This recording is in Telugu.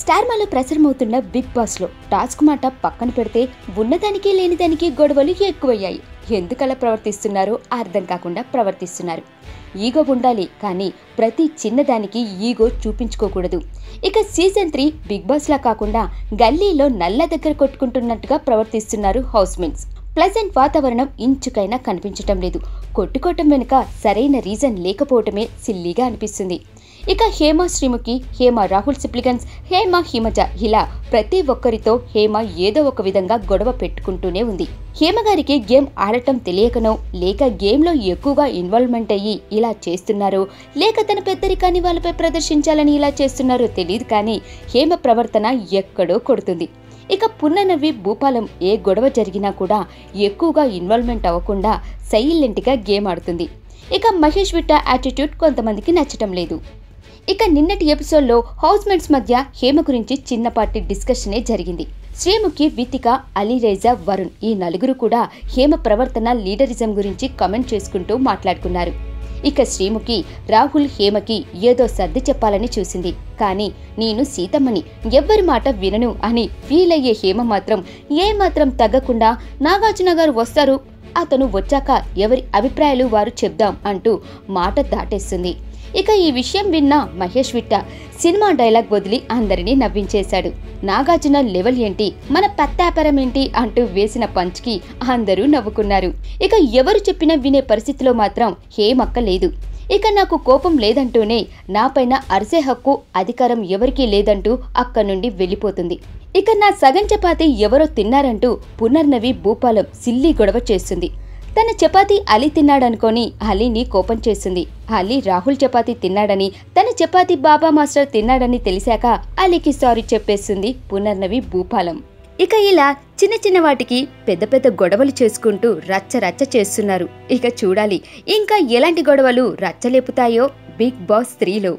స్టార్మాలో ప్రసారమవుతున్న బిగ్ బాస్లో టాస్క్ మాట పక్కన పెడితే ఉన్నదానికి లేనిదానికి గొడవలు ఎక్కువయ్యాయి. ఎందుకలా ప్రవర్తిస్తున్నారో అర్థం కాకుండా ప్రవర్తిస్తున్నారు. ఈగో ఉండాలి కానీ ప్రతి చిన్నదానికి ఈగో చూపించుకోకూడదు. ఇక సీజన్ త్రీ బిగ్ బాస్ లా కాకుండా గల్లీలో నల్ల దగ్గర కొట్టుకుంటున్నట్టుగా ప్రవర్తిస్తున్నారు హౌస్మేట్స్ ప్లజెంట్ వాతావరణం ఇంచుకైనా కనిపించటం లేదు. కొట్టుకోవటం వెనుక సరైన రీజన్ లేకపోవటమే సిల్లీగా అనిపిస్తుంది. ఇక హేమ శ్రీముఖి హేమ రాహుల్ సిప్లిగన్స్ హేమ హిమజ ఇలా ప్రతి ఒక్కరితో హేమ ఏదో ఒక విధంగా గొడవ పెట్టుకుంటూనే ఉంది. హేమ గారికి గేమ్ ఆడటం తెలియకనో లేక గేమ్లో ఎక్కువగా ఇన్వాల్వ్మెంట్ అయ్యి ఇలా చేస్తున్నారో లేక తన పెద్దరికాన్ని వాళ్ళపై ప్రదర్శించాలని ఇలా చేస్తున్నారో తెలియదు కానీ హేమ ప్రవర్తన ఎక్కడో కొడుతుంది. ఇక పున్ననవి భూపాలం ఏ గొడవ జరిగినా కూడా ఎక్కువగా ఇన్వాల్వ్మెంట్ అవ్వకుండా సైలెంట్గా గేమ్ ఆడుతుంది. ఇక మహేష్ విట్ట యాటిట్యూడ్ కొంతమందికి నచ్చటం లేదు. ఇక నిన్నటి ఎపిసోడ్లో హౌస్మేట్స్ మధ్య హేమ గురించి చిన్నపాటి డిస్కషనే జరిగింది. శ్రీముఖి వితిక అలీరేజా వరుణ్ ఈ నలుగురు కూడా హేమ ప్రవర్తన లీడరిజం గురించి కమెంట్ చేసుకుంటూ మాట్లాడుకున్నారు. ఇక శ్రీముఖి రాహుల్ హేమకి ఏదో సర్ది చెప్పాలని చూసింది. కానీ నేను సీతమ్మని ఎవ్వరి మాట వినను అని ఫీల్ అయ్యే హేమ మాత్రం ఏమాత్రం తగ్గకుండా నాగార్జున గారు వస్తారు అతను వచ్చాక ఎవరి అభిప్రాయాలు వారు చెప్దాం అంటూ మాట దాటేస్తుంది. ఇక ఈ విషయం విన్న మహేష్ విట్ట సినిమా డైలాగ్ వదిలి అందరినీ నవ్వించేశాడు. నాగార్జున లెవెల్ ఏంటి? మన పత్తాపరం ఏంటి? అంటూ వేసిన పంచ్కి అందరూ నవ్వుకున్నారు. ఇక ఎవరు చెప్పినా వినే పరిస్థితిలో మాత్రం హేమక్క లేదు. ఇక నాకు కోపం లేదంటూనే నాపైన అరిసే హక్కు అధికారం ఎవరికీ లేదంటూ అక్కడి నుండి వెళ్ళిపోతుంది. ఇక నా సగం చపాతి ఎవరో తిన్నారంటూ పునర్నవి భూపాలం సిల్లి గొడవ చేస్తుంది. తన చపాతి అలీ తిన్నాడనుకొని అలీని కోపం చేస్తుంది అలీ రాహుల్ చపాతి తిన్నాడని తన చపాతి బాబా మాస్టర్ తిన్నాడని తెలిసాక అలీకి సారీ చెప్పేస్తుంది పునర్నవి భూపాలం. ఇక ఇలా చిన్న చిన్న వాటికి పెద్ద పెద్ద గొడవలు చేసుకుంటూ రచ్చ రచ్చ చేస్తున్నారు. ఇక చూడాలి ఇంకా ఎలాంటి గొడవలు రచ్చలేపుతాయో బిగ్ బాస్ త్రీలో.